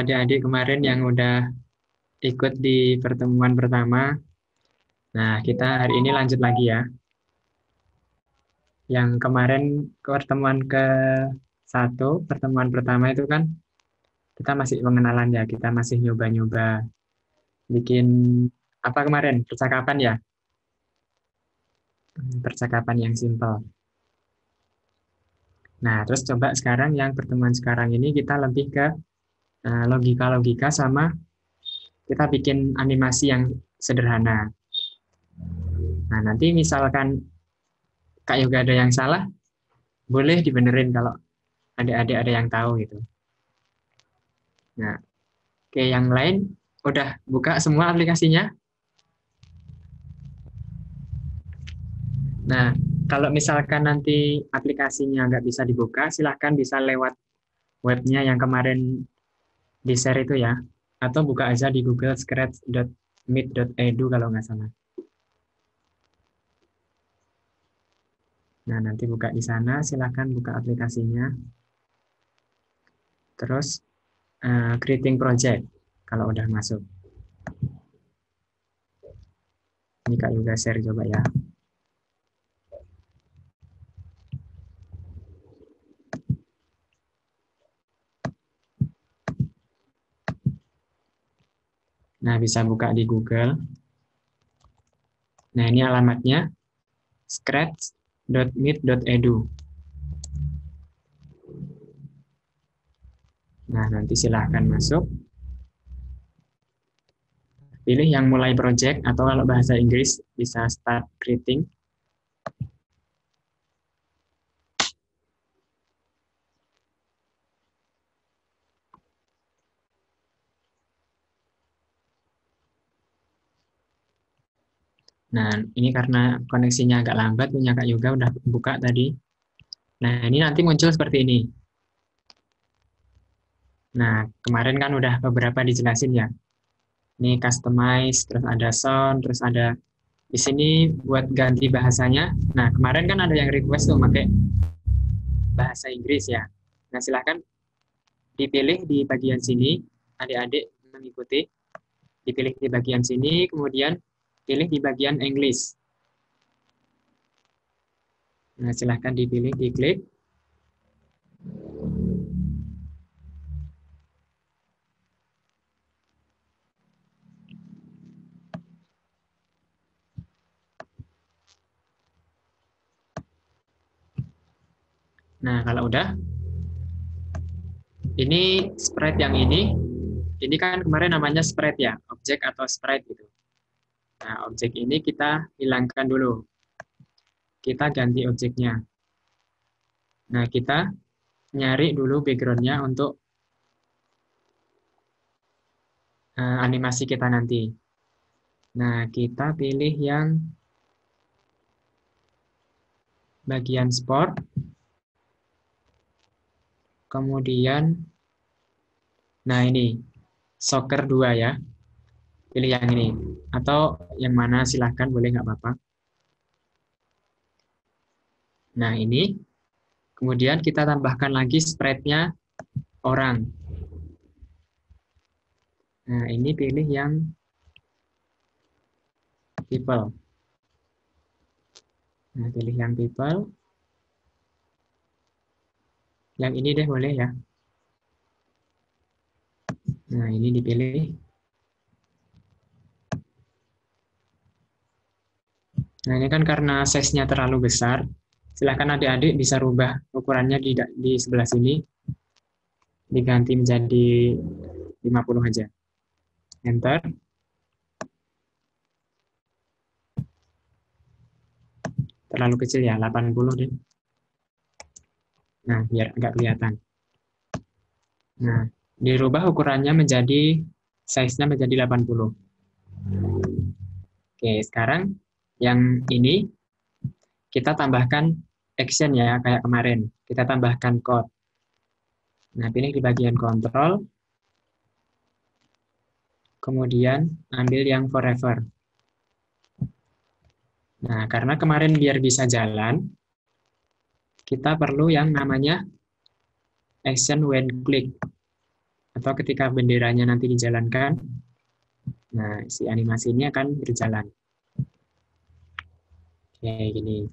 adik-adik kemarin yang udah ikut di pertemuan pertama. Nah, kita hari ini lanjut lagi ya. Yang kemarin pertemuan ke satu, pertemuan pertama itu kan kita masih pengenalan ya, kita masih nyoba-nyoba bikin apa kemarin percakapan ya, percakapan yang simple. Nah, terus coba sekarang yang pertemuan sekarang ini kita lebih ke eh, logika-logika sama kita bikin animasi yang sederhana. Nah, nanti misalkan Kak Yoga ada yang salah, boleh dibenerin kalau adik-adik ada yang tahu gitu. Nah, oke yang lain udah buka semua aplikasinya? Nah, kalau misalkan nanti aplikasinya nggak bisa dibuka, silahkan bisa lewat webnya yang kemarin di-share itu ya. Atau buka aja di google scratch.meet.edu kalau nggak salah. Nah, nanti buka di sana, silahkan buka aplikasinya. Terus, uh, creating project, kalau udah masuk. Ini Kak juga share coba ya. Nah, bisa buka di Google. Nah, ini alamatnya scratch.meet.edu. Nah, nanti silahkan masuk. Pilih yang mulai project, atau kalau bahasa Inggris bisa start creating. Nah, ini karena koneksinya agak lambat, punya Kak Yoga udah buka tadi. Nah, ini nanti muncul seperti ini. Nah, kemarin kan udah beberapa dijelasin ya. Ini customize, terus ada sound, terus ada di sini buat ganti bahasanya. Nah, kemarin kan ada yang request tuh pakai bahasa Inggris ya. Nah, silahkan dipilih di bagian sini, adik-adik mengikuti. Dipilih di bagian sini, kemudian pilih di bagian English. Nah, silahkan dipilih, diklik. Nah, kalau udah, ini spread yang ini, ini kan kemarin namanya spread ya, objek atau spread gitu. Nah, objek ini kita hilangkan dulu. Kita ganti objeknya. Nah, kita nyari dulu background-nya untuk uh, animasi kita nanti. Nah, kita pilih yang bagian sport. Kemudian, nah ini, soccer 2 ya pilih yang ini. Atau yang mana silahkan, boleh nggak apa-apa. Nah, ini. Kemudian kita tambahkan lagi spread-nya orang. Nah, ini pilih yang people. Nah, pilih yang people. Yang ini deh boleh ya. Nah, ini dipilih. Nah, ini kan karena size-nya terlalu besar, silahkan adik-adik bisa rubah ukurannya di, di sebelah sini, diganti menjadi 50 aja. Enter. Terlalu kecil ya, 80 deh. Nah, biar agak kelihatan. Nah, dirubah ukurannya menjadi, size-nya menjadi 80. Oke, sekarang yang ini kita tambahkan action ya, kayak kemarin. Kita tambahkan code. Nah, pilih di bagian kontrol. Kemudian ambil yang forever. Nah, karena kemarin biar bisa jalan, kita perlu yang namanya action when click. atau ketika benderanya nanti dijalankan, nah si animasinya akan berjalan. Kayak gini.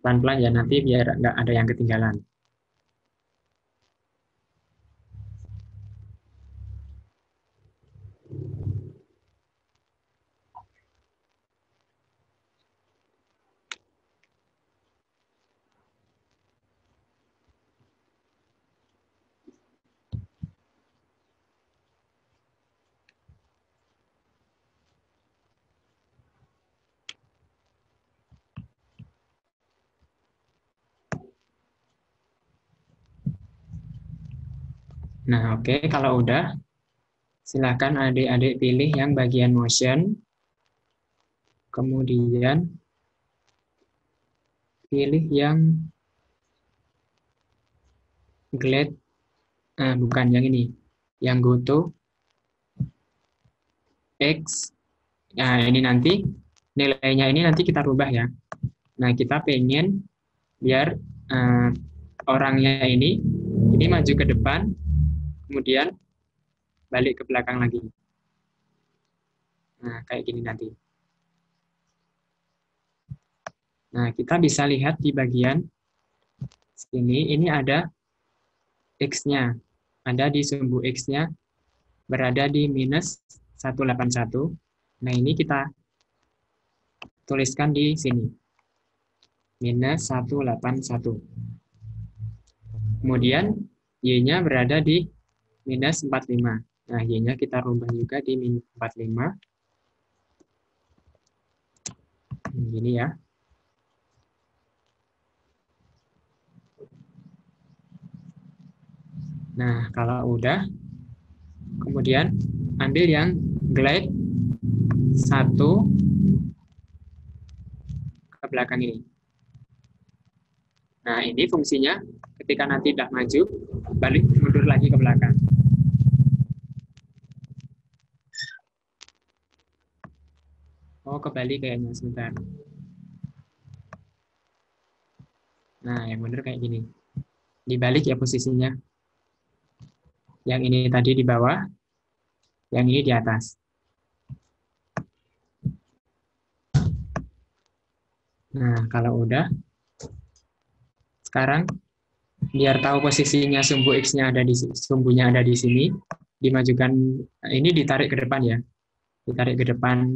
Pelan-pelan ya nanti biar nggak ada yang ketinggalan. Nah, oke, okay. kalau udah, silakan adik-adik pilih yang bagian motion, kemudian pilih yang glide, eh, bukan yang ini, yang go to X, nah ini nanti, nilainya ini nanti kita rubah ya. Nah, kita pengen biar uh, orangnya ini, ini maju ke depan, kemudian balik ke belakang lagi. Nah, kayak gini nanti. Nah, kita bisa lihat di bagian sini, ini ada X-nya. Ada di sumbu X-nya berada di minus 181. Nah, ini kita tuliskan di sini. Minus 181. Kemudian, Y-nya berada di minus 45. Nah, Y-nya kita rubah juga di minus 45. Gini ya. Nah, kalau udah, kemudian ambil yang glide satu ke belakang ini. Nah, ini fungsinya ketika nanti tidak maju, balik mundur lagi ke belakang. Oh, kembali kayaknya sebentar. Nah, yang benar kayak gini. Dibalik ya posisinya. Yang ini tadi di bawah, yang ini di atas. Nah, kalau udah, sekarang biar tahu posisinya sumbu X-nya ada di sumbunya ada di sini, dimajukan, ini ditarik ke depan ya ditarik ke depan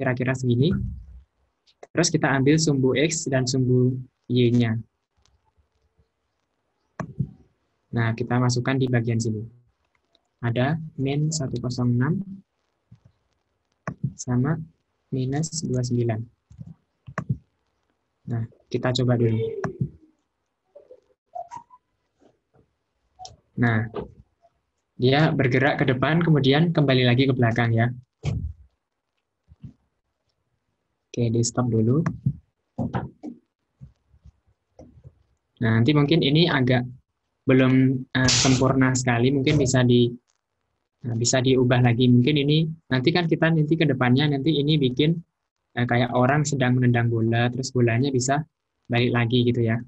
kira-kira segini. Terus kita ambil sumbu X dan sumbu Y-nya. Nah, kita masukkan di bagian sini. Ada min 106 sama minus 29. Nah, kita coba dulu. Nah, dia bergerak ke depan, kemudian kembali lagi ke belakang ya. Oke, di stop dulu. Nah, nanti mungkin ini agak belum uh, sempurna sekali, mungkin bisa di uh, bisa diubah lagi. Mungkin ini nanti kan kita nanti ke depannya nanti ini bikin uh, kayak orang sedang menendang bola, terus bolanya bisa balik lagi gitu ya.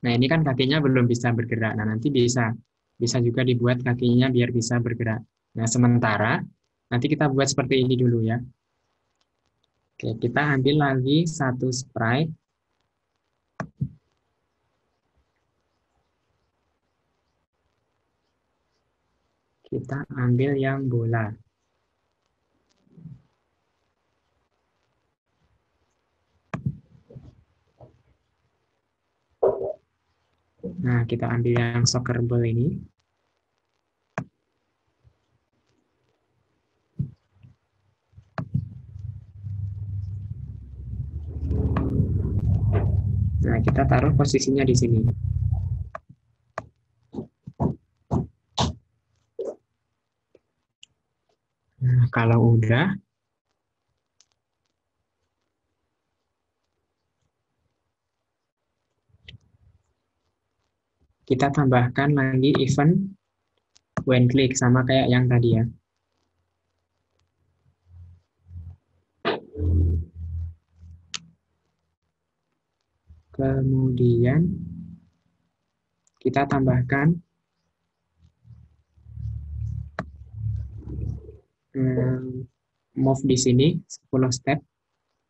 Nah, ini kan kakinya belum bisa bergerak. Nah, nanti bisa bisa juga dibuat kakinya biar bisa bergerak. Nah, sementara nanti kita buat seperti ini dulu ya. Oke, kita ambil lagi satu sprite. Kita ambil yang bola. Nah, kita ambil yang soccer ball ini. Nah, kita taruh posisinya di sini. Nah, kalau udah, kita tambahkan lagi event when click sama kayak yang tadi ya. Kemudian kita tambahkan um, move di sini 10 step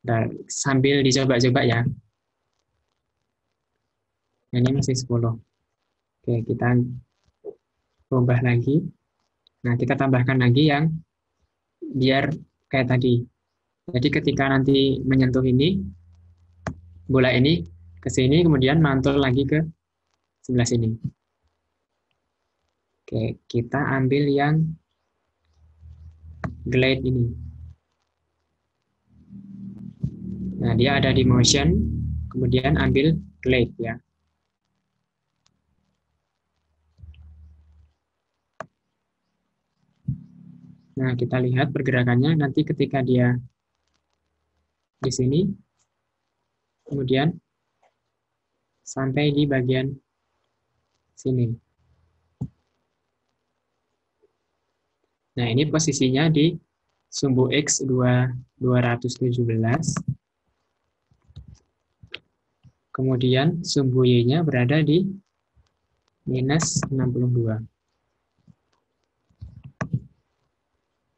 dan sambil dicoba-coba ya. Ini masih 10. Oke, kita ubah lagi. Nah, kita tambahkan lagi yang biar kayak tadi. Jadi ketika nanti menyentuh ini, bola ini ke sini, kemudian mantul lagi ke sebelah sini. Oke, kita ambil yang glide ini. Nah, dia ada di motion, kemudian ambil glide ya. Nah, kita lihat pergerakannya nanti ketika dia di sini, kemudian sampai di bagian sini. Nah, ini posisinya di sumbu X 2, 217. Kemudian sumbu Y-nya berada di minus 62.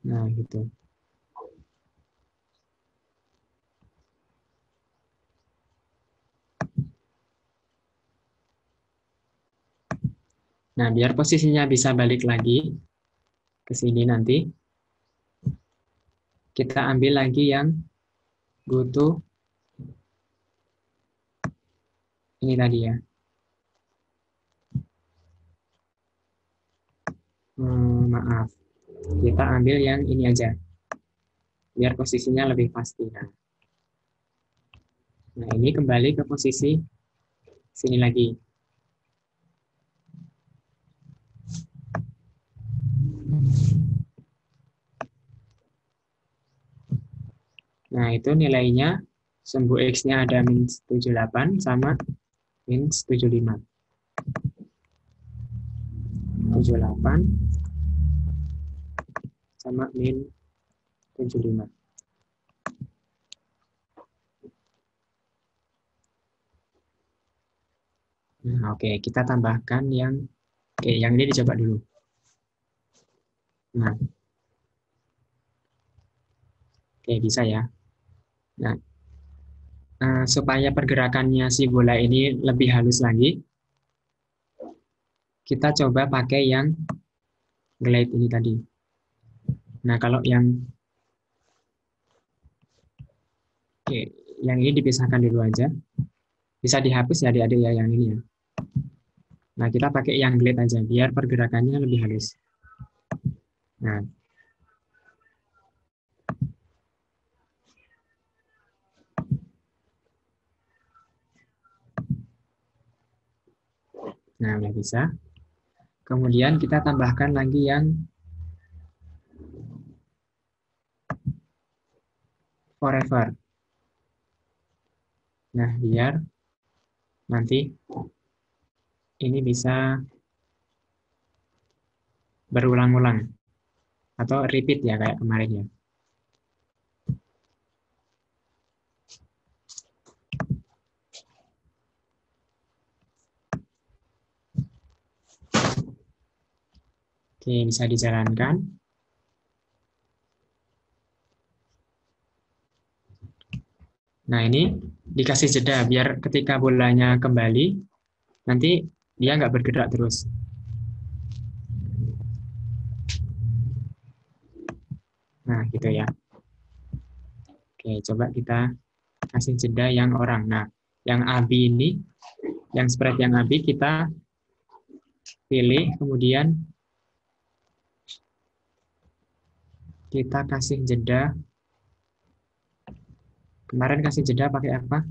Nah, gitu. Nah, biar posisinya bisa balik lagi ke sini nanti, kita ambil lagi yang to ini tadi ya. Hmm, maaf, kita ambil yang ini aja, biar posisinya lebih pasti. Nah, nah ini kembali ke posisi sini lagi. Nah, itu nilainya sumbu X-nya ada min 78 sama min 75. 78 sama min 75. Nah, oke, okay. kita tambahkan yang oke, okay, yang ini dicoba dulu. Nah. Oke, okay, bisa ya. Nah, uh, supaya pergerakannya si bola ini lebih halus lagi, kita coba pakai yang glide ini tadi. Nah, kalau yang Oke, yang ini dipisahkan dulu aja. Bisa dihapus ya adik-adik ya yang ini ya. Nah, kita pakai yang glide aja biar pergerakannya lebih halus. Nah, Nah, udah bisa. Kemudian kita tambahkan lagi yang forever. Nah, biar nanti ini bisa berulang-ulang atau repeat ya kayak kemarin ya. Oke, bisa dijalankan. Nah, ini dikasih jeda biar ketika bolanya kembali, nanti dia nggak bergerak terus. Nah, gitu ya. Oke, coba kita kasih jeda yang orang. Nah, yang AB ini, yang spread yang AB kita pilih, kemudian kita kasih jeda. Kemarin kasih jeda pakai apa?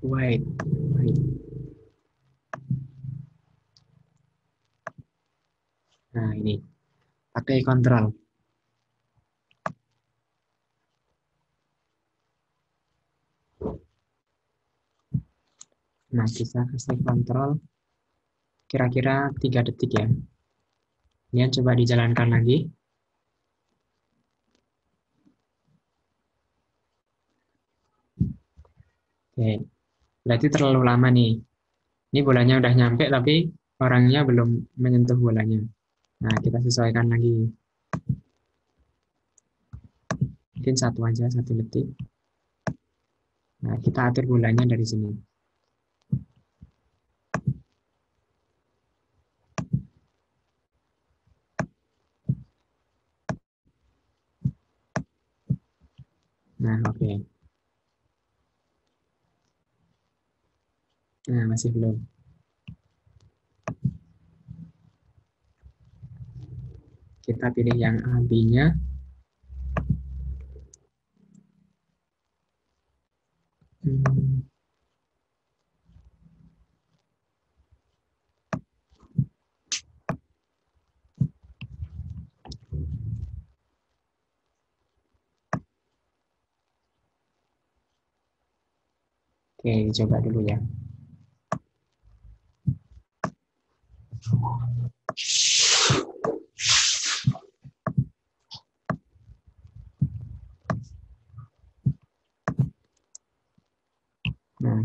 Wait, wait. Nah, ini. Pakai kontrol. Nah, bisa kasih kontrol kira-kira tiga detik ya. Kemudian coba dijalankan lagi. Oke, berarti terlalu lama nih. Ini bolanya udah nyampe tapi orangnya belum menyentuh bolanya. Nah, kita sesuaikan lagi. Mungkin satu aja, satu detik. Nah, kita atur bolanya dari sini. Nah, oke. Okay. Nah, masih belum. Kita pilih yang AB-nya. Hmm. Oke, coba dulu ya. Nah.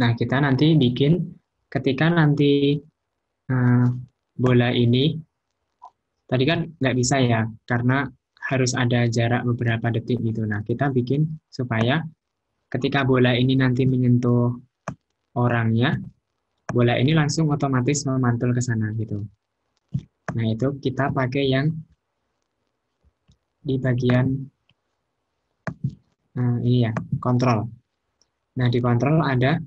Nah, kita nanti bikin ketika nanti uh, bola ini, tadi kan nggak bisa ya, karena harus ada jarak beberapa detik gitu. Nah, kita bikin supaya ketika bola ini nanti menyentuh orangnya, bola ini langsung otomatis memantul ke sana gitu. Nah, itu kita pakai yang di bagian nah, ini ya, kontrol. Nah, di kontrol ada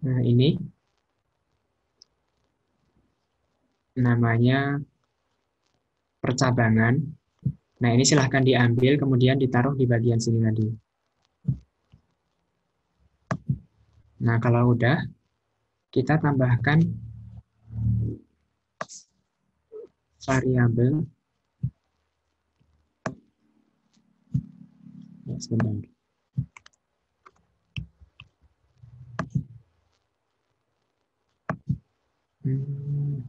nah ini namanya percabangan. Nah, ini silahkan diambil, kemudian ditaruh di bagian sini tadi. Nah, kalau udah, kita tambahkan variabel. Ya, sebentar. Hmm.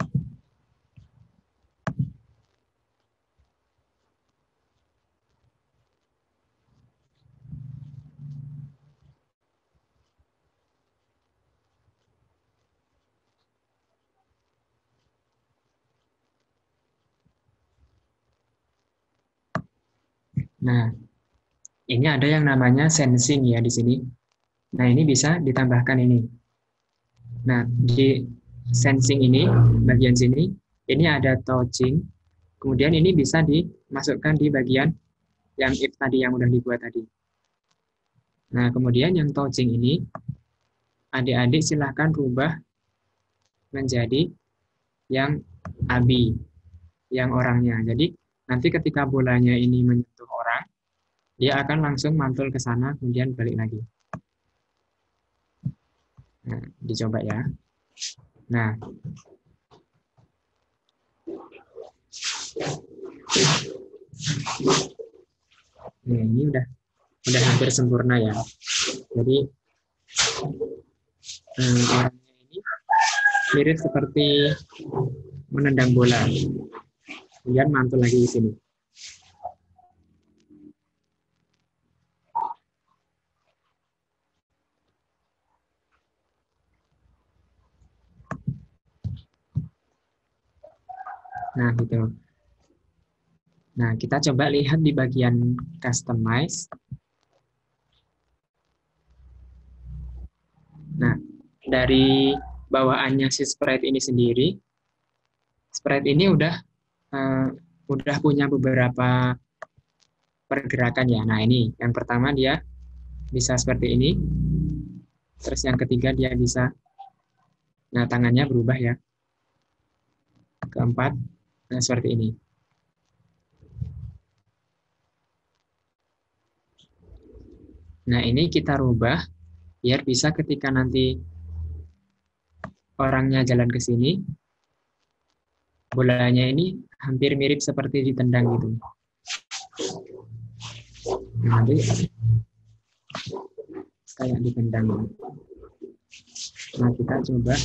Nah, ini ada yang namanya sensing ya di sini. Nah, ini bisa ditambahkan ini. Nah, di sensing ini, bagian sini, ini ada touching. Kemudian ini bisa dimasukkan di bagian yang if tadi yang udah dibuat tadi. Nah, kemudian yang touching ini, adik-adik silahkan rubah menjadi yang abi, yang orangnya. Jadi, nanti ketika bolanya ini menyentuh dia akan langsung mantul ke sana, kemudian balik lagi. Nah, dicoba ya. Nah, Nah, ini udah udah hampir sempurna ya. Jadi eh, orangnya ini mirip seperti menendang bola. Kemudian mantul lagi di sini. Nah, gitu. Nah, kita coba lihat di bagian customize. Nah, dari bawaannya si sprite ini sendiri, sprite ini udah uh, udah punya beberapa pergerakan ya. Nah, ini yang pertama dia bisa seperti ini. Terus yang ketiga dia bisa nah tangannya berubah ya. Keempat Nah, seperti ini. Nah, ini kita rubah biar bisa ketika nanti orangnya jalan ke sini, bolanya ini hampir mirip seperti ditendang gitu. Nah, nanti kayak ditendang. Nah, kita coba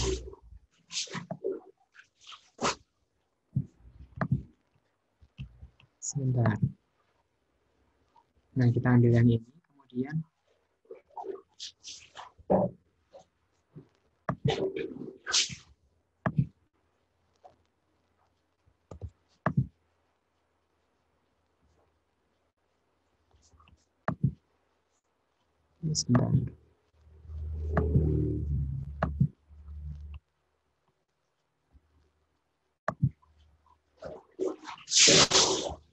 sebentar. Nah, kita ambil yang ini, kemudian sebentar.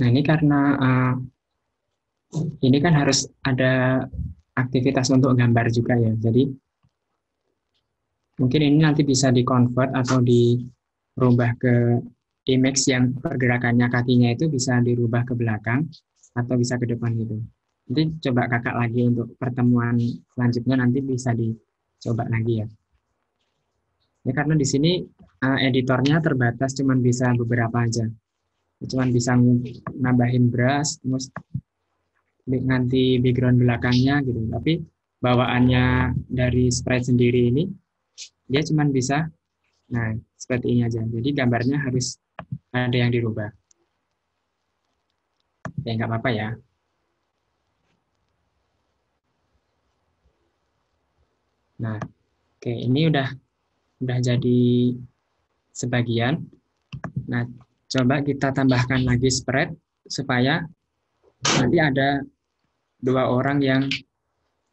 Nah ini karena uh, ini kan harus ada aktivitas untuk gambar juga ya. Jadi mungkin ini nanti bisa di convert atau dirubah ke image yang pergerakannya kakinya itu bisa dirubah ke belakang atau bisa ke depan gitu. Nanti coba kakak lagi untuk pertemuan selanjutnya nanti bisa dicoba lagi ya. Ya karena di sini uh, editornya terbatas cuman bisa beberapa aja cuma bisa nambahin brush terus nanti background belakangnya gitu. Tapi bawaannya dari sprite sendiri ini dia cuma bisa nah seperti ini aja. Jadi gambarnya harus ada yang dirubah. Ya nggak apa-apa ya. Nah oke ini udah udah jadi sebagian. Nah Coba kita tambahkan lagi spread supaya nanti ada dua orang yang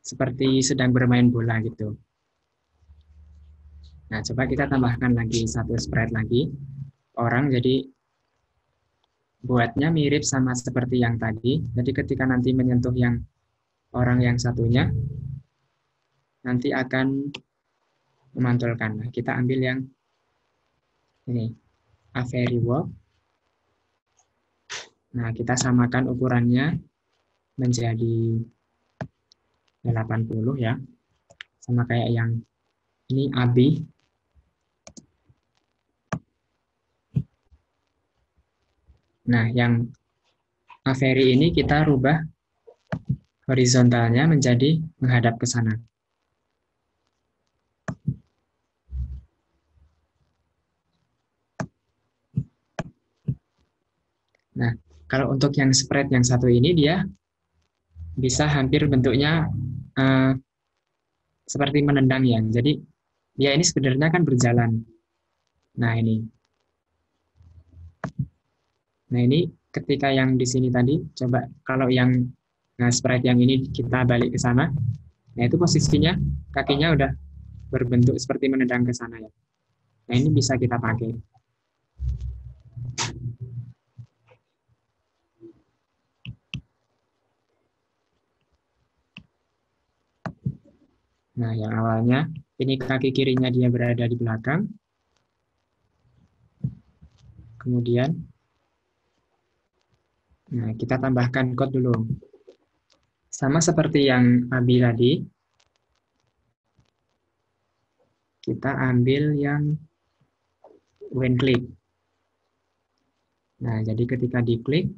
seperti sedang bermain bola gitu. Nah, coba kita tambahkan lagi satu spread lagi. Orang jadi buatnya mirip sama seperti yang tadi. Jadi ketika nanti menyentuh yang orang yang satunya, nanti akan memantulkan. Nah, kita ambil yang ini, a very walk. Nah, kita samakan ukurannya menjadi 80 ya. Sama kayak yang ini AB. Nah, yang Averi ini kita rubah horizontalnya menjadi menghadap ke sana. Nah, kalau untuk yang spread yang satu ini dia bisa hampir bentuknya uh, seperti menendang ya. Jadi dia ini sebenarnya kan berjalan. Nah ini. Nah ini ketika yang di sini tadi, coba kalau yang nah, sprite yang ini kita balik ke sana, nah itu posisinya kakinya udah berbentuk seperti menendang ke sana ya. Nah ini bisa kita pakai. Nah, yang awalnya ini kaki kirinya dia berada di belakang. Kemudian, nah kita tambahkan code dulu. Sama seperti yang Abi tadi, kita ambil yang when click. Nah, jadi ketika diklik,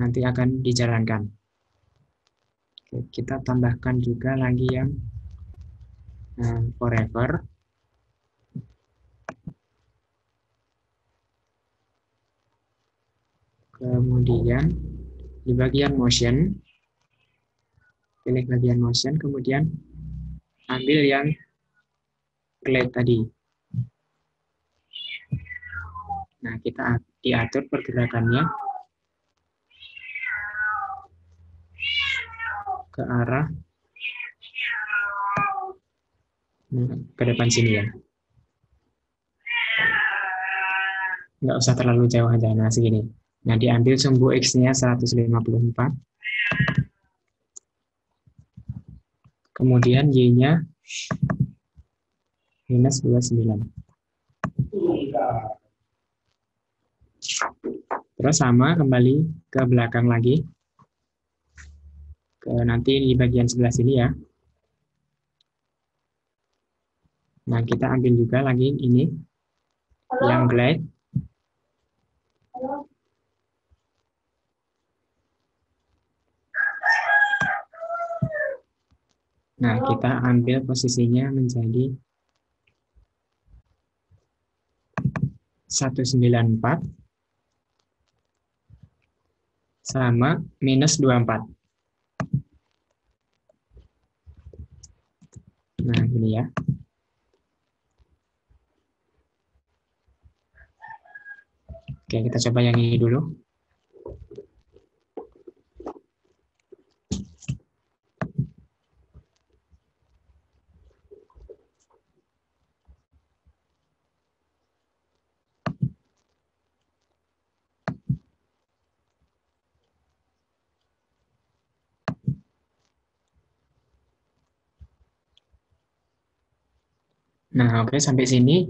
nanti akan dijalankan kita tambahkan juga lagi yang uh, forever. Kemudian di bagian motion, pilih bagian motion, kemudian ambil yang glide tadi. Nah, kita diatur pergerakannya ke arah ke depan sini ya. nggak usah terlalu jauh aja. Nah, segini. Nah, diambil sumbu X-nya 154. Kemudian Y-nya minus 29. Terus sama kembali ke belakang lagi. Ke nanti di bagian sebelah sini ya. Nah, kita ambil juga lagi ini Halo. yang glide. Halo. Nah, kita ambil posisinya menjadi 194 sama minus 24. Nah, ini ya. Oke, kita coba yang ini dulu. Nah, oke, sampai sini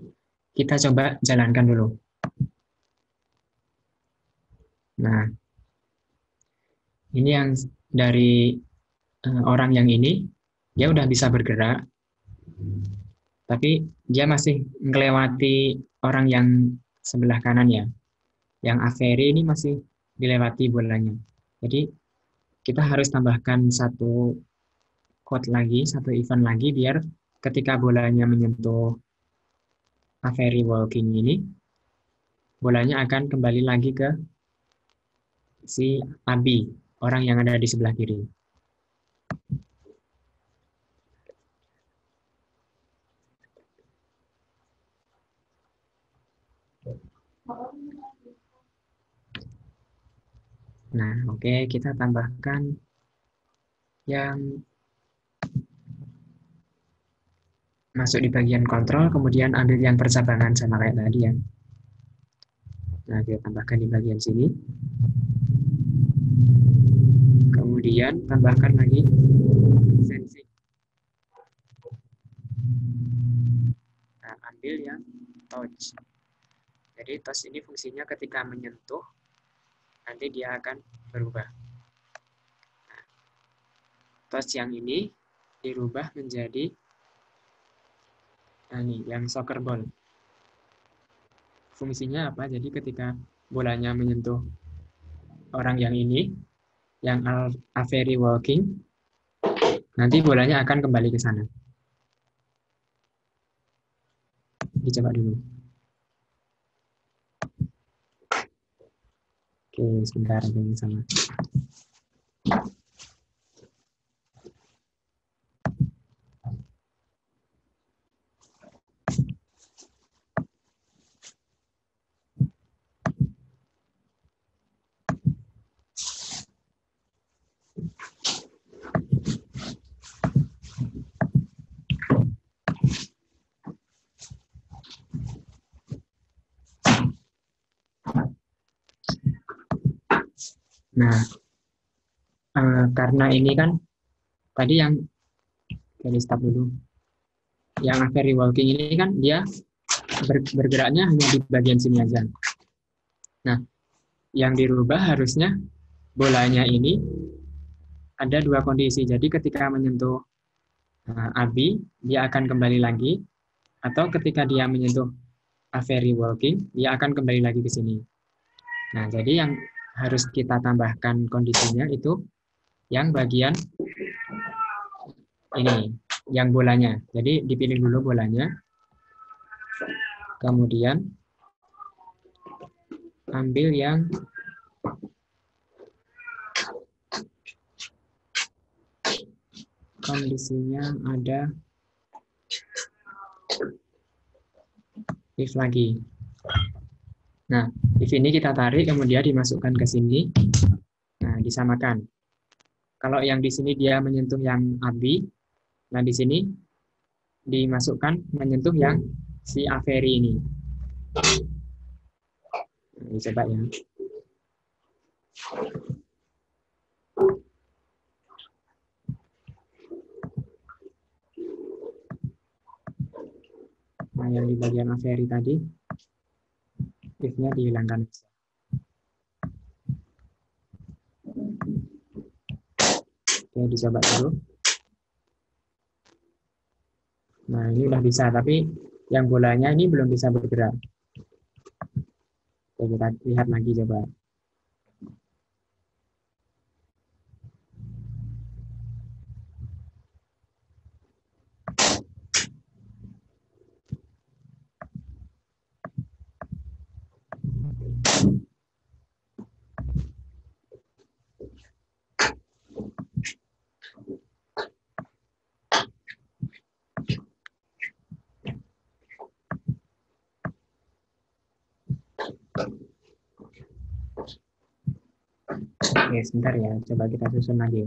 kita coba jalankan dulu. Nah, ini yang dari uh, orang yang ini, dia udah bisa bergerak, tapi dia masih melewati orang yang sebelah kanan ya. Yang Averi ini masih dilewati bolanya. Jadi kita harus tambahkan satu code lagi, satu event lagi biar ketika bolanya menyentuh Averi walking ini, bolanya akan kembali lagi ke si Abi, orang yang ada di sebelah kiri. Nah, oke, okay, kita tambahkan yang masuk di bagian kontrol, kemudian ambil yang percabangan sama kayak tadi ya. Nah, kita tambahkan di bagian sini kemudian tambahkan lagi sensing. Nah, ambil yang touch. Jadi touch ini fungsinya ketika menyentuh, nanti dia akan berubah. Nah, touch yang ini dirubah menjadi nah ini, yang soccer ball. Fungsinya apa? Jadi ketika bolanya menyentuh orang yang ini, yang Avery Walking, nanti bolanya akan kembali ke sana. Dicoba dulu. Oke, sebentar, ini sama. Nah, uh, karena ini kan tadi yang dari stop dulu. Yang very walking ini kan dia bergeraknya hanya di bagian sini aja. Nah, yang dirubah harusnya bolanya ini ada dua kondisi. Jadi ketika menyentuh uh, Abi, dia akan kembali lagi. Atau ketika dia menyentuh very walking, dia akan kembali lagi ke sini. Nah, jadi yang harus kita tambahkan kondisinya itu yang bagian ini, yang bolanya. Jadi dipilih dulu bolanya. Kemudian ambil yang kondisinya ada if lagi. Nah, di sini kita tarik, kemudian dimasukkan ke sini. Nah, disamakan. Kalau yang di sini dia menyentuh yang abi, nah di sini dimasukkan menyentuh yang si Averi ini. Ini coba ya. Nah, yang di bagian aferi tadi, if-nya dihilangkan. Oke, dicoba dulu. Nah, ini udah bisa, tapi yang bolanya ini belum bisa bergerak. Oke, kita lihat lagi coba. Oke, sebentar ya. Coba kita susun lagi.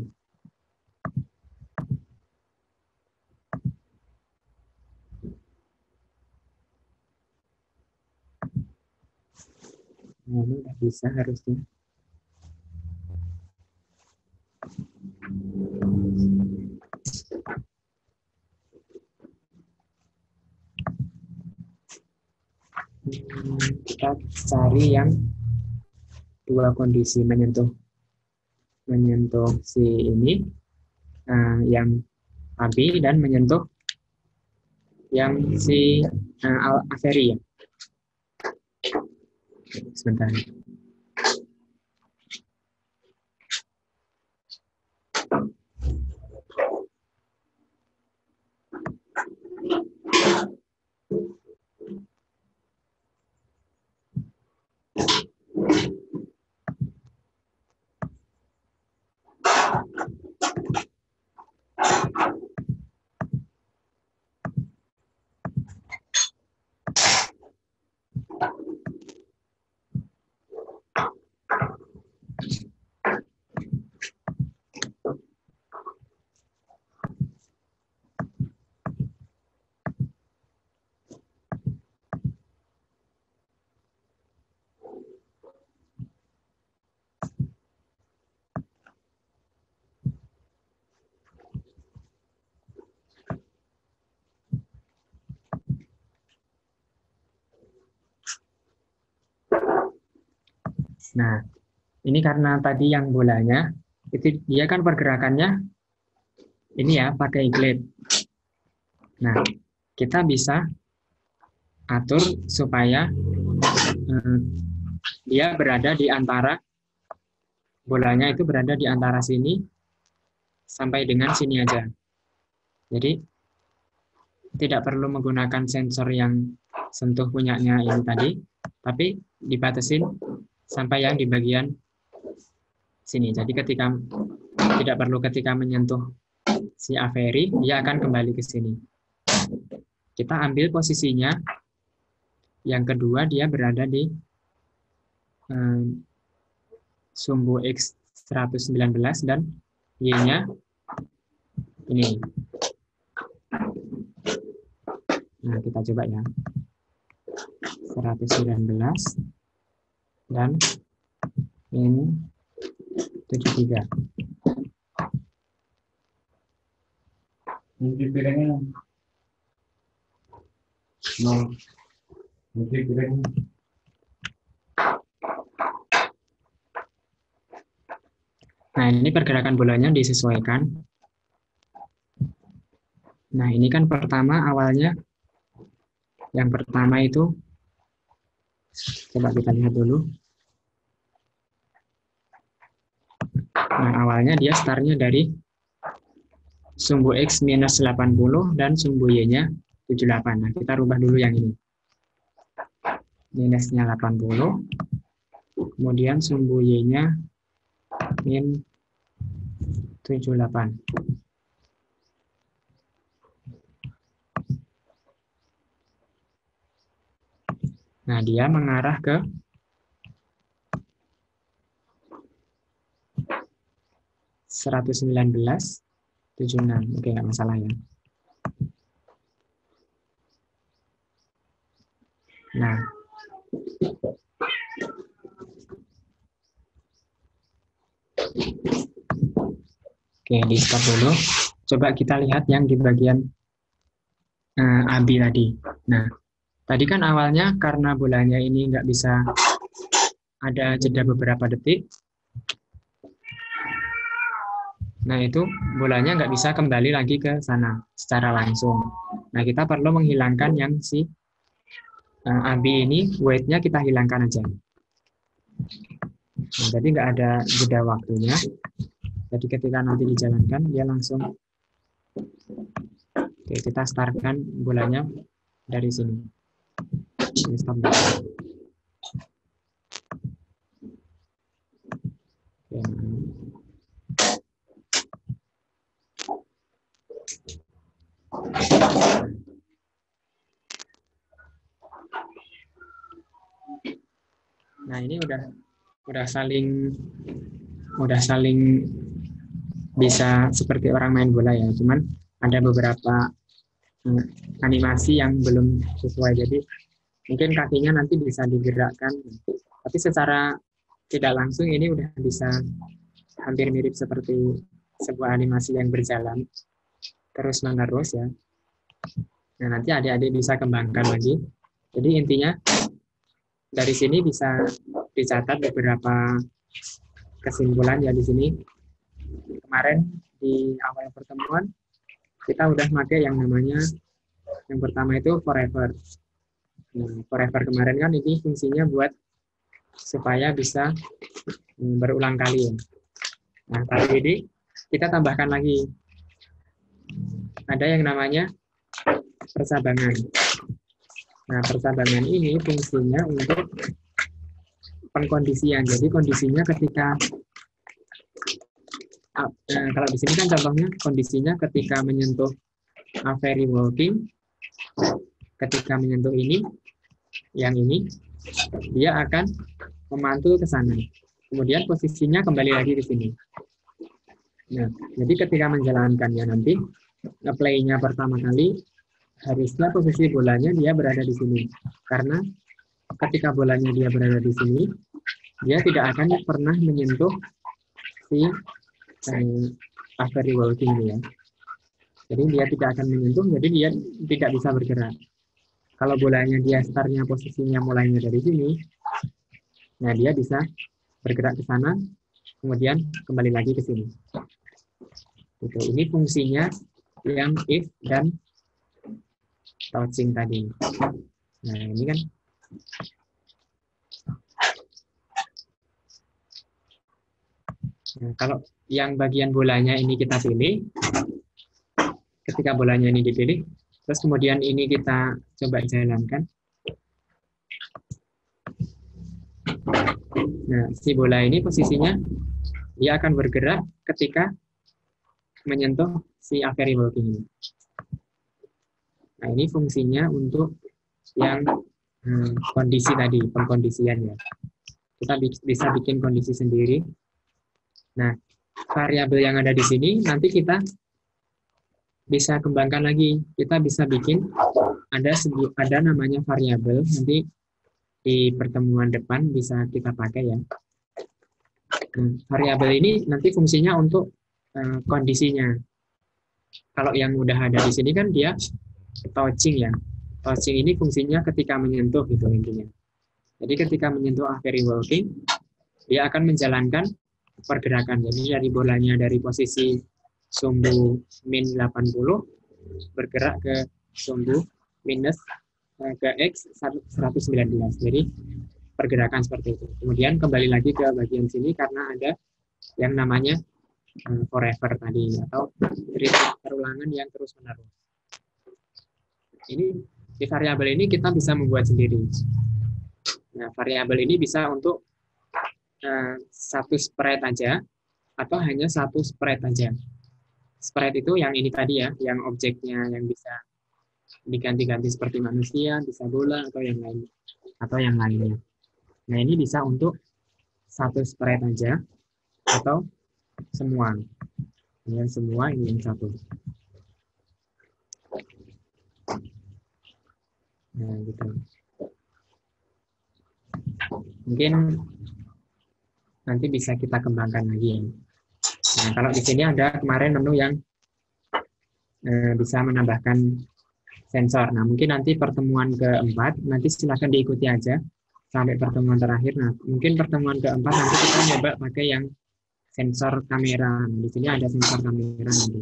Nah, ini udah bisa harusnya. Hmm, kita cari yang dua kondisi menyentuh menyentuh si ini uh, yang AB dan menyentuh yang si uh, Averi ya. Sebentar. Nah, ini karena tadi yang bolanya itu dia kan pergerakannya ini ya pakai glide. Nah, kita bisa atur supaya hmm, dia berada di antara bolanya itu berada di antara sini sampai dengan sini aja. Jadi tidak perlu menggunakan sensor yang sentuh punyanya ini tadi, tapi dibatasin sampai yang di bagian sini. Jadi ketika tidak perlu ketika menyentuh si Averi, dia akan kembali ke sini. Kita ambil posisinya. Yang kedua, dia berada di um, sumbu X 119 dan Y-nya ini. Nah, kita coba ya. 119 dan min 73. Multiplicanya nol. Multiplicanya Nah, ini pergerakan bolanya disesuaikan. Nah, ini kan pertama awalnya, yang pertama itu, coba kita lihat dulu. Nah, awalnya dia startnya dari sumbu X minus 80 dan sumbu Y-nya 78. Nah, kita rubah dulu yang ini. Minusnya 80, kemudian sumbu Y-nya min 78. Nah, dia mengarah ke 119 76. Oke, nggak masalah ya. Nah. Oke, di stop dulu. Coba kita lihat yang di bagian eh, uh, abi tadi. Nah, tadi kan awalnya karena bolanya ini nggak bisa ada jeda beberapa detik, Nah, itu bolanya nggak bisa kembali lagi ke sana secara langsung. Nah, kita perlu menghilangkan yang si uh, ABI ini, weight-nya kita hilangkan aja. Nah, jadi nggak ada jeda waktunya. Jadi ketika nanti dijalankan, dia langsung Oke, kita startkan bolanya dari sini. Ini stop. Oke. Nah, ini udah udah saling udah saling bisa seperti orang main bola ya. Cuman ada beberapa hmm, animasi yang belum sesuai. Jadi mungkin kakinya nanti bisa digerakkan. Tapi secara tidak langsung ini udah bisa hampir mirip seperti sebuah animasi yang berjalan terus menerus ya. Nah nanti adik-adik bisa kembangkan lagi. Jadi intinya dari sini bisa dicatat beberapa kesimpulan ya di sini kemarin di awal pertemuan kita udah pakai yang namanya yang pertama itu forever. Nah, forever kemarin kan ini fungsinya buat supaya bisa hmm, berulang kali ya. Nah, kali ini kita tambahkan lagi. Ada yang namanya persabangan. Nah, persabangan ini fungsinya untuk pengkondisian. Jadi kondisinya ketika nah, kalau di sini kan contohnya kondisinya ketika menyentuh very walking, ketika menyentuh ini, yang ini, dia akan memantul ke sana. Kemudian posisinya kembali lagi di sini. Nah, jadi ketika menjalankannya nanti, play-nya pertama kali, harusnya posisi bolanya dia berada di sini. Karena ketika bolanya dia berada di sini, dia tidak akan pernah menyentuh si eh, very walking ini ya. Jadi dia tidak akan menyentuh, jadi dia tidak bisa bergerak. Kalau bolanya dia startnya posisinya mulainya dari sini, nah dia bisa bergerak ke sana, kemudian kembali lagi ke sini. Gitu. Ini fungsinya yang if dan touching tadi. Nah ini kan Nah, kalau yang bagian bolanya ini kita pilih, ketika bolanya ini dipilih, terus kemudian ini kita coba jalankan. Nah, si bola ini posisinya dia akan bergerak ketika menyentuh si Avery walking ini. Nah, ini fungsinya untuk yang hmm, kondisi tadi, pengkondisian ya. Kita bisa bikin kondisi sendiri Nah, variabel yang ada di sini nanti kita bisa kembangkan lagi. Kita bisa bikin ada ada namanya variabel nanti di pertemuan depan bisa kita pakai ya. Nah, variabel ini nanti fungsinya untuk uh, kondisinya. Kalau yang udah ada di sini kan dia touching ya. Touching ini fungsinya ketika menyentuh gitu intinya. Jadi ketika menyentuh akhiri walking, dia akan menjalankan pergerakan. Jadi dari bolanya dari posisi sumbu min 80 bergerak ke sumbu minus eh, ke X 119. Jadi pergerakan seperti itu. Kemudian kembali lagi ke bagian sini karena ada yang namanya eh, forever tadi atau cerita perulangan yang terus menerus. Ini di variabel ini kita bisa membuat sendiri. Nah, variabel ini bisa untuk Eh, satu spread aja atau hanya satu spread aja. Spread itu yang ini tadi ya, yang objeknya yang bisa diganti-ganti seperti manusia, bisa bola atau yang lain atau yang lainnya. Nah ini bisa untuk satu spread aja atau semua. Ini semua, yang satu. Nah gitu. Mungkin nanti bisa kita kembangkan lagi. Nah, kalau di sini ada kemarin menu yang eh, bisa menambahkan sensor. Nah, mungkin nanti pertemuan keempat, nanti silakan diikuti aja sampai pertemuan terakhir. Nah, mungkin pertemuan keempat nanti kita coba pakai yang sensor kamera. Di sini ada sensor kamera nanti.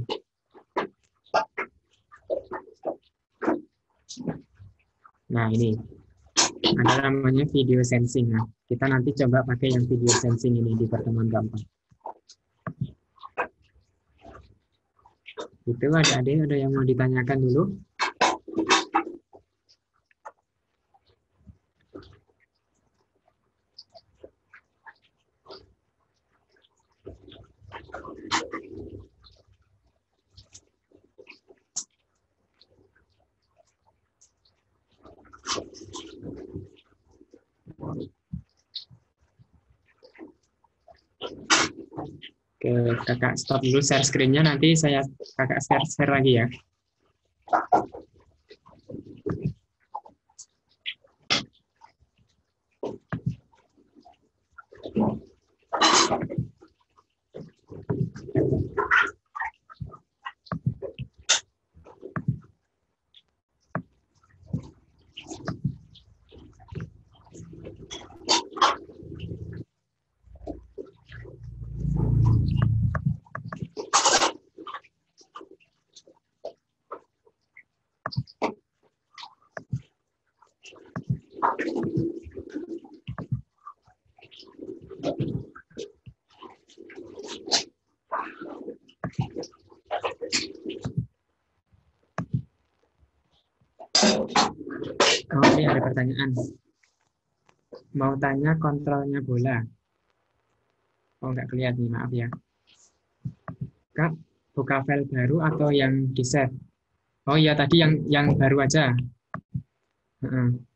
Nah, ini ada namanya video sensing. Nah, kita nanti coba pakai yang video sensing ini di pertemuan keempat. Itu ada ada yang mau ditanyakan dulu? Oke, kakak stop dulu share screen-nya, nanti saya kakak share, share lagi ya. Oh, ini ada pertanyaan. Mau tanya kontrolnya bola. Oh, nggak kelihatan maaf ya. Kak, buka file baru atau yang di save? Oh iya, tadi yang yang baru aja. Heeh.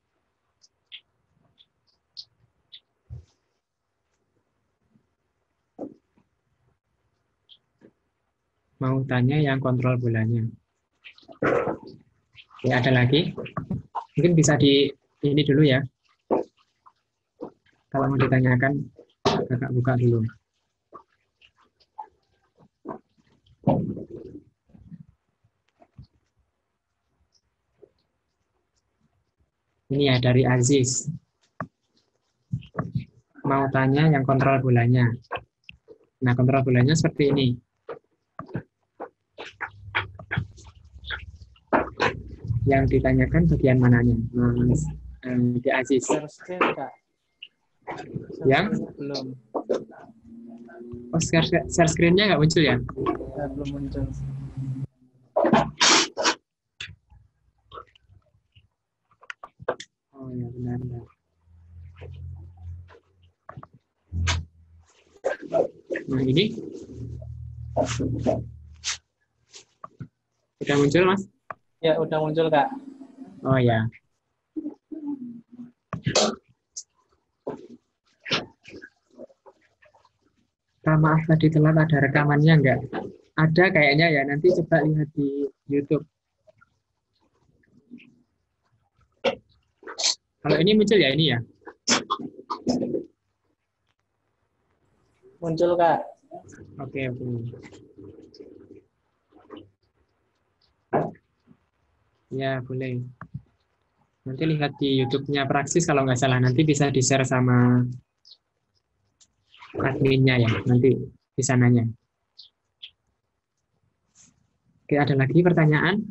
Mau tanya yang kontrol bolanya. Oke, ada lagi? Mungkin bisa di ini dulu ya. Kalau mau ditanyakan, kakak buka dulu. Ini ya dari Aziz. Mau tanya yang kontrol bolanya. Nah, kontrol bolanya seperti ini. Yang ditanyakan bagian mananya? Mas eh, di Aziz. Yang? screen Belum. Oh, share, share screen-nya nggak muncul ya? Ya, belum muncul. Oh ya benar benar. Nah ini sudah muncul mas? Ya, udah muncul, Kak. Oh ya. Kak, maaf tadi telat ada rekamannya enggak? Ada kayaknya ya. Nanti coba lihat di YouTube. Kalau ini muncul ya ini ya. Muncul, Kak. Oke oke. Ya boleh. Nanti lihat di YouTube-nya Praksis kalau nggak salah. Nanti bisa di-share sama adminnya ya. Nanti di sananya. Oke, ada lagi pertanyaan?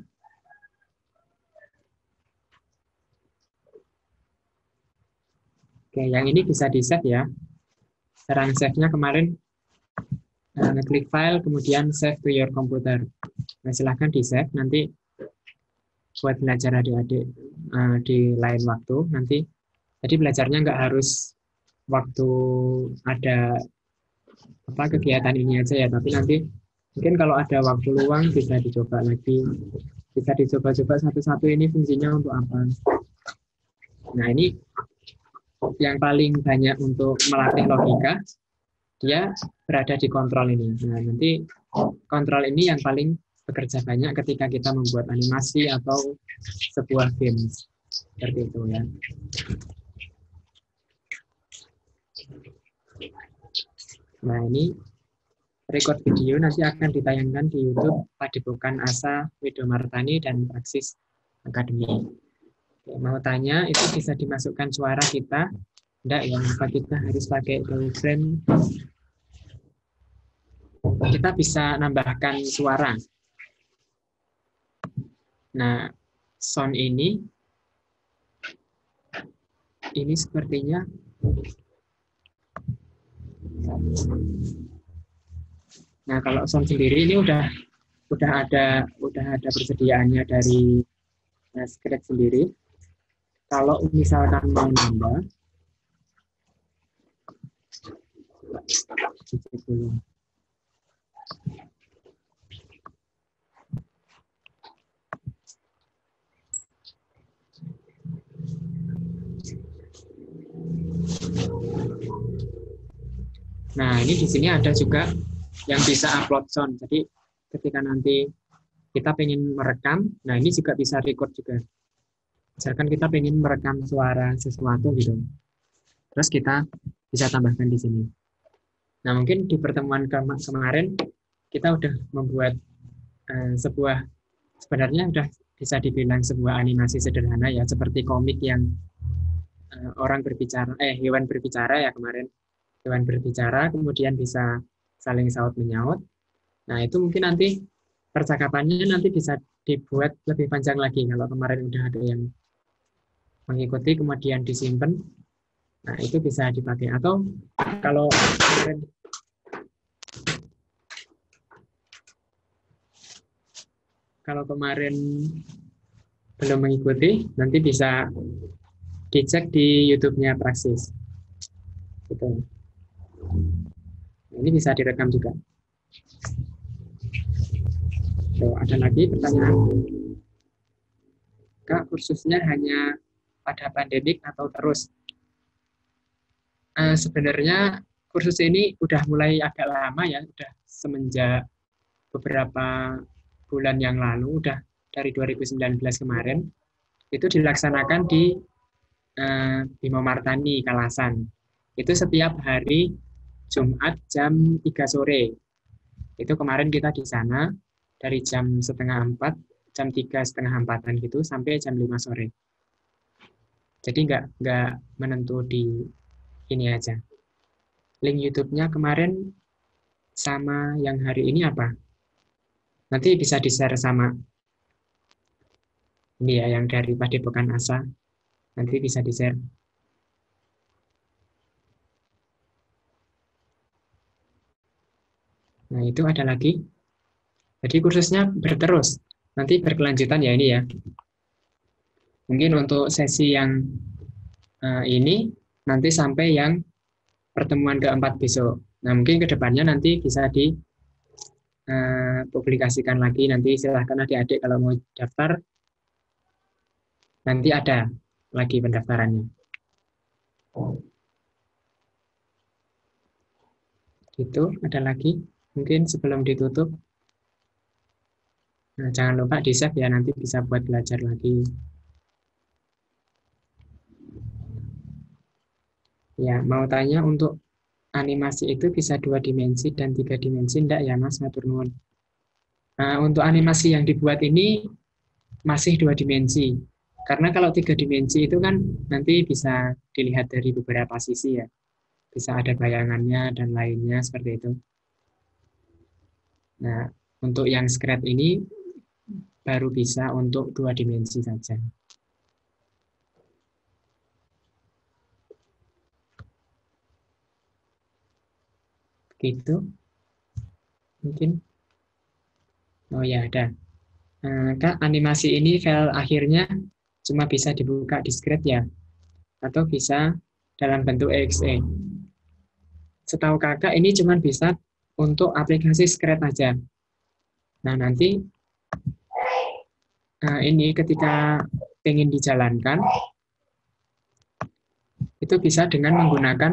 Oke, yang ini bisa di-save ya. Cara save-nya kemarin eh, ngeklik file, kemudian save to your computer. Nah, silahkan di-save, nanti buat belajar adik-adik eh, di lain waktu. Nanti, jadi belajarnya nggak harus waktu ada apa kegiatan ini aja ya, tapi nanti mungkin kalau ada waktu luang bisa dicoba lagi, bisa dicoba-coba satu-satu ini fungsinya untuk apa. Nah ini yang paling banyak untuk melatih logika, dia berada di kontrol ini. Nah nanti kontrol ini yang paling bekerja banyak ketika kita membuat animasi atau sebuah game seperti itu ya. Nah ini record video nanti akan ditayangkan di YouTube Padepokan Asa Widomartani dan Praksis Akademi. Mau tanya itu bisa dimasukkan suara kita? Enggak ya, apa kita harus pakai frame? Kita bisa nambahkan suara. Nah, sound ini ini sepertinya Nah, kalau sound sendiri ini udah udah ada udah ada persediaannya dari uh, script sendiri. Kalau misalkan mau nambah. Nah, ini di sini ada juga yang bisa upload sound. Jadi ketika nanti kita pengen merekam, nah ini juga bisa record juga. Misalkan kita pengen merekam suara sesuatu gitu. Terus kita bisa tambahkan di sini. Nah, mungkin di pertemuan ke kemarin kita udah membuat uh, sebuah sebenarnya udah bisa dibilang sebuah animasi sederhana ya seperti komik yang uh, orang berbicara eh hewan berbicara ya kemarin hewan berbicara kemudian bisa saling saut menyaut. Nah, itu mungkin nanti percakapannya nanti bisa dibuat lebih panjang lagi kalau kemarin udah ada yang mengikuti kemudian disimpan. Nah, itu bisa dipakai atau kalau kalau kemarin belum mengikuti, nanti bisa dicek di YouTube-nya Praksis. Gitu. Ini bisa direkam juga. So, ada lagi pertanyaan. Kak, kursusnya hanya pada pandemik atau terus? Uh, sebenarnya kursus ini udah mulai agak lama ya, udah semenjak beberapa bulan yang lalu, udah dari 2019 kemarin, itu dilaksanakan di uh, Bimo Martani, Kalasan. Itu setiap hari Jumat jam 3 sore. Itu kemarin kita di sana dari jam setengah empat, jam tiga setengah empatan gitu sampai jam 5 sore. Jadi nggak nggak menentu di ini aja. Link YouTube-nya kemarin sama yang hari ini apa? Nanti bisa di-share sama ini ya yang dari Padepokan Asa. Nanti bisa di-share. Nah, itu ada lagi. Jadi kursusnya berterus. Nanti berkelanjutan ya ini ya. Mungkin untuk sesi yang uh, ini nanti sampai yang pertemuan keempat besok. Nah, mungkin ke depannya nanti bisa di uh, publikasikan lagi. Nanti silahkan adik-adik kalau mau daftar, nanti ada lagi pendaftarannya. Itu ada lagi? Mungkin sebelum ditutup. Nah, jangan lupa di save ya nanti bisa buat belajar lagi. Ya mau tanya untuk animasi itu bisa dua dimensi dan tiga dimensi? Enggak ya mas matur nuwun. Nah, untuk animasi yang dibuat ini masih dua dimensi karena kalau tiga dimensi itu kan nanti bisa dilihat dari beberapa sisi ya bisa ada bayangannya dan lainnya seperti itu Nah, untuk yang scratch ini baru bisa untuk dua dimensi saja. Begitu. Mungkin. Oh ya, ada. Nah, Kak, animasi ini file akhirnya cuma bisa dibuka di script ya? Atau bisa dalam bentuk exe? Setahu kakak ini cuma bisa untuk aplikasi Scratch aja. Nah, nanti nah ini ketika ingin dijalankan, itu bisa dengan menggunakan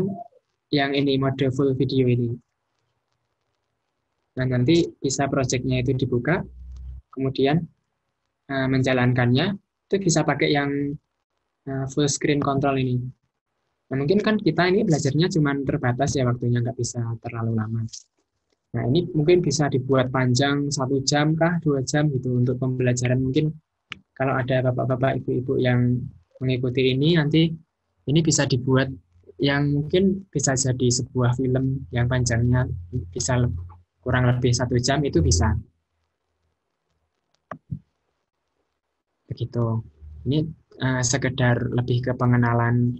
yang ini, mode full video ini. Nah, nanti bisa projectnya itu dibuka, kemudian uh, menjalankannya, itu bisa pakai yang uh, full screen control ini. Nah, mungkin kan kita ini belajarnya cuma terbatas ya waktunya, nggak bisa terlalu lama. Nah, ini mungkin bisa dibuat panjang satu jam kah, dua jam gitu untuk pembelajaran. Mungkin kalau ada bapak-bapak, ibu-ibu yang mengikuti ini, nanti ini bisa dibuat yang mungkin bisa jadi sebuah film yang panjangnya bisa kurang lebih satu jam itu bisa. Begitu. Ini uh, sekedar lebih ke pengenalan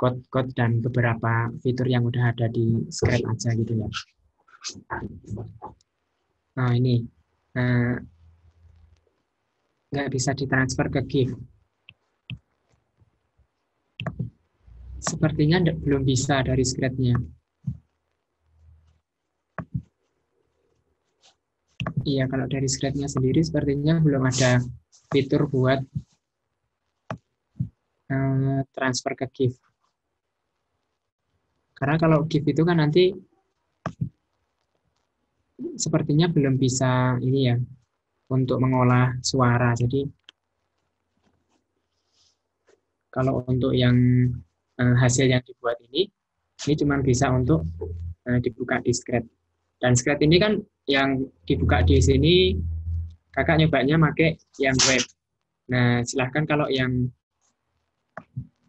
code-code dan beberapa fitur yang udah ada di script aja gitu ya. Nah ini uh, nggak bisa ditransfer ke GIF. Sepertinya belum bisa dari scriptnya. Iya, kalau dari scriptnya sendiri sepertinya belum ada fitur buat transfer ke GIF. Karena kalau GIF itu kan nanti sepertinya belum bisa ini ya untuk mengolah suara. Jadi kalau untuk yang uh, hasil yang dibuat ini, ini cuma bisa untuk uh, dibuka di script. Dan script ini kan yang dibuka di sini kakak nyobanya pakai yang web. Nah, silahkan kalau yang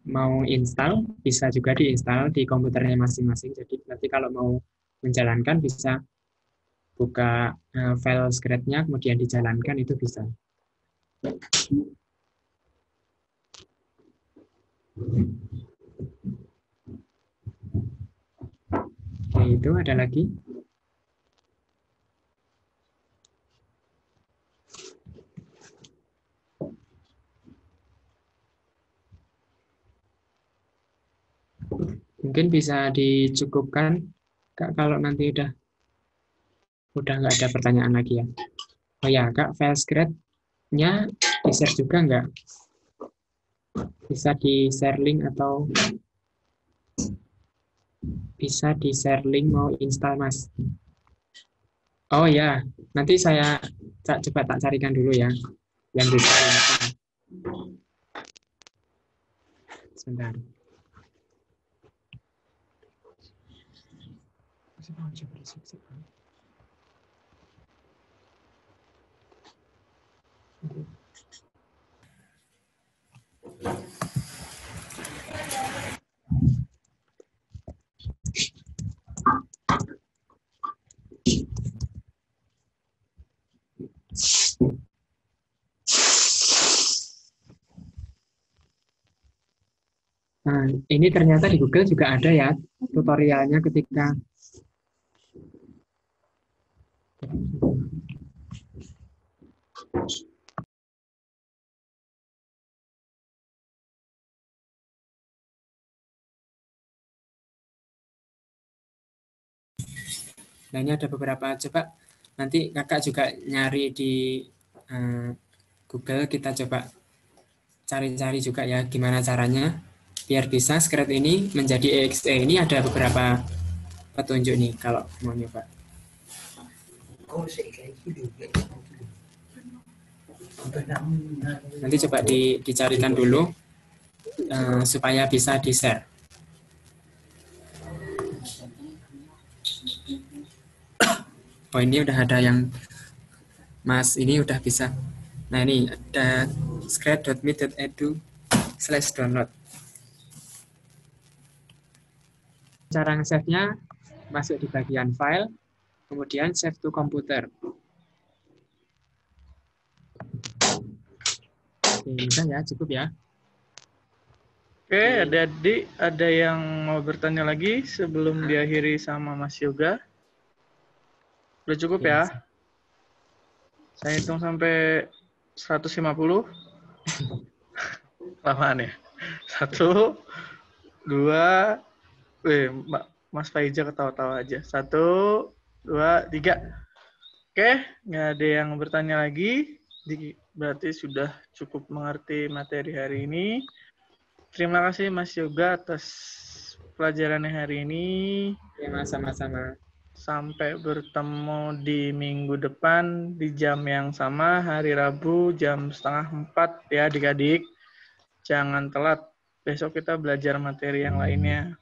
mau install bisa juga diinstal di komputernya masing-masing. Jadi nanti kalau mau menjalankan bisa buka uh, file scriptnya kemudian dijalankan itu bisa. Oke, itu ada lagi. Mungkin bisa dicukupkan Kak kalau nanti udah udah nggak ada pertanyaan lagi ya. Oh ya, Kak, file script-nya di-share juga nggak? Bisa di-share link atau bisa di-share link mau install, Mas? Oh ya, nanti saya coba tak carikan dulu ya, yang bisa install. Sebentar. Nah, ini ternyata di Google juga ada ya tutorialnya ketika Nah ini ada beberapa. Coba nanti kakak juga nyari di uh, Google. Kita coba cari-cari juga ya gimana caranya biar bisa script ini menjadi EXE ini ada beberapa petunjuk nih kalau mau nyoba. Nanti coba di, dicarikan dulu uh, supaya bisa di-share. Oh ini udah ada yang Mas ini udah bisa. Nah ini ada script.me.edu slash download. Cara nge-save-nya masuk di bagian file, kemudian save to computer. Oke, bisa ya, cukup ya. Oke, ada adik ada yang mau bertanya lagi sebelum diakhiri sama Mas Yoga? Udah cukup ya? Saya hitung sampai 150. Lamaan ya. Satu, dua, eh, Mas Faiza ketawa-tawa aja. Satu, dua, tiga. Oke, nggak ada yang bertanya lagi. Berarti sudah cukup mengerti materi hari ini. Terima kasih Mas Yoga atas pelajarannya hari ini. Ya, sama-sama. Sampai bertemu di minggu depan di jam yang sama, hari Rabu jam setengah empat ya adik-adik. Jangan telat, besok kita belajar materi yang lainnya.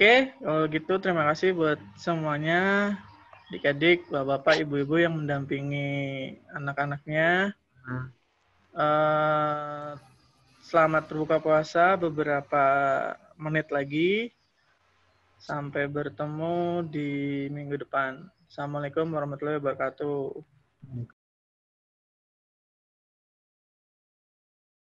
Oke, kalau gitu terima kasih buat semuanya, adik-adik, bapak-bapak, ibu-ibu yang mendampingi anak-anaknya. Eh, selamat berbuka puasa beberapa menit lagi. Sampai bertemu di minggu depan. Assalamualaikum warahmatullahi wabarakatuh.